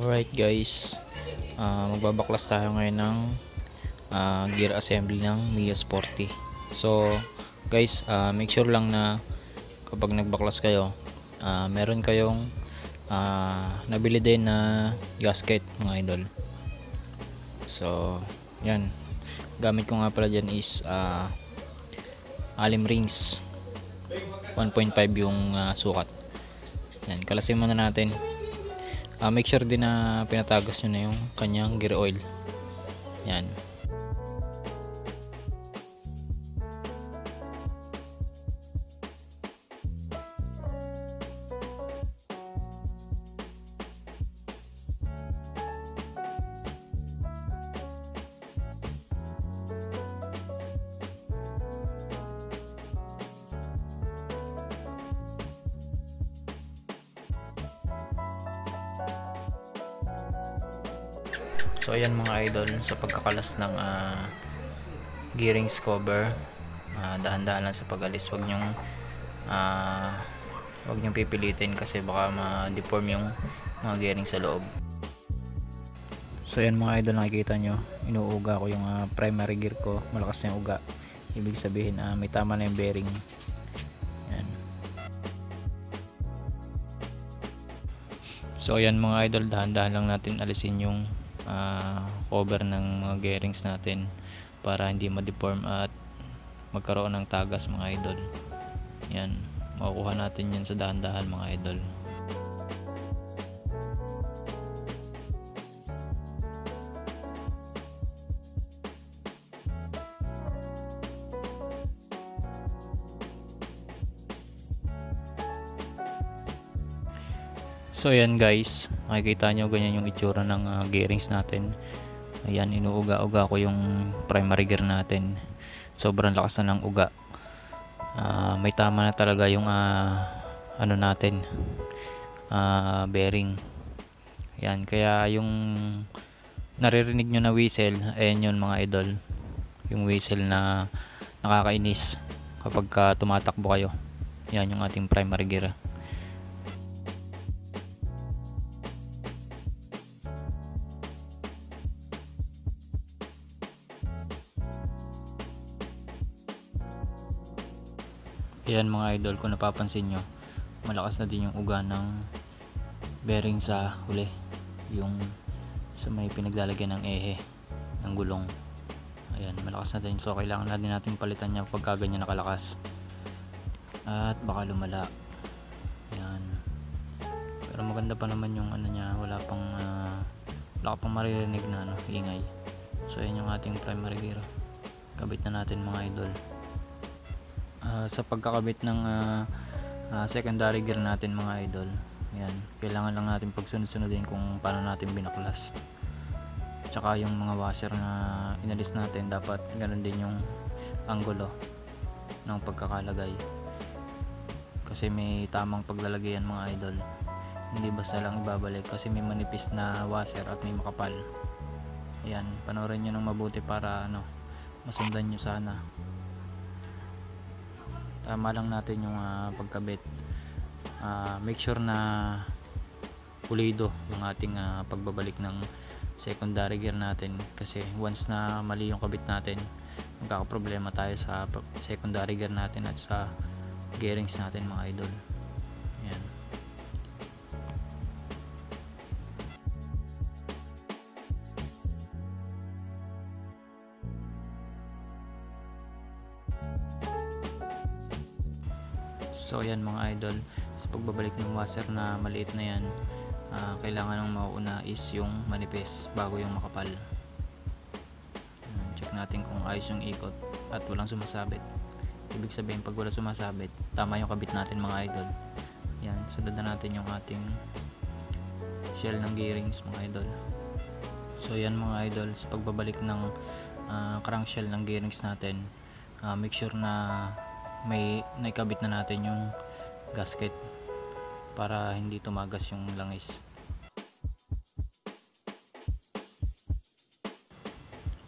Alright guys, uh, magbabaklas tayo ngayon ng uh, gear assembly ng Mia Sporty. So guys, uh, make sure lang na kapag nagbaklas kayo, uh, meron kayong uh, nabili din na gasket mga idol. So yan, gamit ko nga pala dyan is uh, alim rings 1.5 yung uh, sukat. Yan, kalasin muna natin uh, make sure din na pinatagas nyo na yung kanyang gear oil. Yan So ayan mga idol sa pagkakalas ng uh, gearings cover uh, dahan-dahan lang sa pag-alis. Wag nyong uh, wag nyong pipilitin kasi baka ma-deform yung mga gearing sa loob. So ayan mga idol nakikita nyo inuuga ko yung uh, primary gear ko. Malakas na yung uga. Ibig sabihin uh, may tama na yung bearing. Yan so ayan mga idol dahan-dahan lang natin alisin yung uh, cover ng mga gearings natin para hindi ma-deform at magkaroon ng tagas mga idol. Yan. Makukuha natin yan sa dahan-dahan mga idol. So ayan guys, makikita nyo ganyan yung itsura ng uh, gearings natin. Ayan, inuuga-uga ko yung primary gear natin. Sobrang lakas na ng uga. Uh, may tama na talaga yung uh, ano natin, uh, bearing. Ayan, kaya yung naririnig nyo na whistle, ayan yun mga idol. Yung whistle na nakakainis kapag uh, tumatakbo kayo. Yan yung ating primary gear. Ayan mga idol, kung napapansin nyo, malakas na din yung uga ng bearing sa huli. Yung sa may pinaglalagyan ng ehe, ng gulong. Ayan, malakas na din. So, kailangan na din natin palitan niya pagka ganyan nakalakas. At baka lumala. Ayan. Pero maganda pa naman yung ano niya, wala pang uh, wala pang maririnig na ano, ingay. So, ayan yung ating primary gear. Kabit na natin mga idol uh, sa pagkakabit ng uh, uh, secondary gear natin mga idol. Yan. Kailangan lang natin pagsunod-sunodin kung paano natin binaklas. Tsaka yung mga washer na inalis natin dapat ganun din yung angulo ng pagkakalagay. Kasi may tamang paglalagay yan mga idol. Hindi basta lang ibabalik kasi may manipis na washer at may makapal. Yan. Panoorin nyo ng mabuti para ano masundan nyo sana tama lang natin yung uh, pagkabit. Uh, make sure na pulido yung ating uh, pagbabalik ng secondary gear natin. Kasi once na mali yung kabit natin magkakaproblema tayo sa secondary gear natin at sa gearings natin mga idol. Yan So ayan mga idol, sa pagbabalik ng washer na maliit na yan, uh, kailangan ng mauuna is yung manipis bago yung makapal. Check natin kung ayos yung ikot at walang sumasabit. Ibig sabihin pag wala sumasabit, tama yung kabit natin mga idol. Yan, sunod na natin yung ating shell ng gearings mga idol. So yan mga idol, sa pagbabalik ng uh, crankshell ng gearings natin, uh, make sure na may naikabit na natin yung gasket para hindi tumagas yung langis.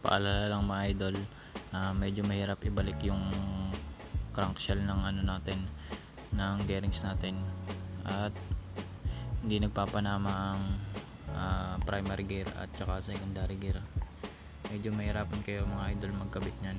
Paalala lang mga idol uh, medyo mahirap ibalik yung crankshell ng ano natin ng bearings natin. At hindi nagpapanama ang ah, primary gear at saka secondary gear. Medyo mahirapan kayo mga idol magkabit niyan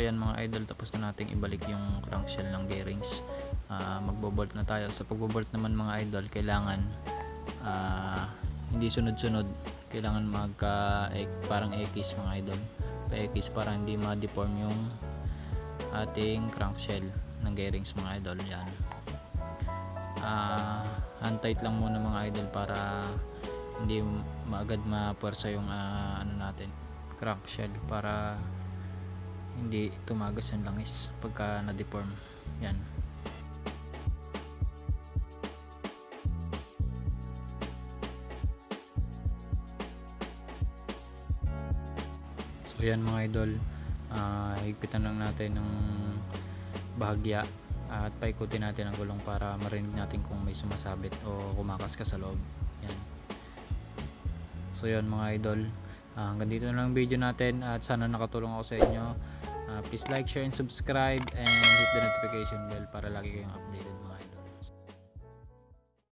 ayan mga idol, tapos na nating ibalik yung crankshell ng bearings. Ah, magbo-bolt na tayo. Sa pagbo-bolt naman mga idol, kailangan ah, hindi sunod-sunod. Kailangan magka eh, parang X mga idol. Pa X para hindi ma-deform yung ating crankshell ng bearings mga idol. Yan. Ah, hand tight lang muna mga idol para hindi maagad mapuwersa yung ah, ano natin crankshell para hindi tumagas yung langis pagka na-deform. Yan. So yan mga idol. Ah, higpitan lang natin ng bahagya at paikutin natin ang gulong para marinig natin kung may sumasabit o kumakas ka sa loob. Yan. So yan mga idol. Ah, hanggang dito na lang ang video natin at sana nakatulong ako sa inyo Ah, please like, share, and subscribe and hit the notification bell para lagi kayong updated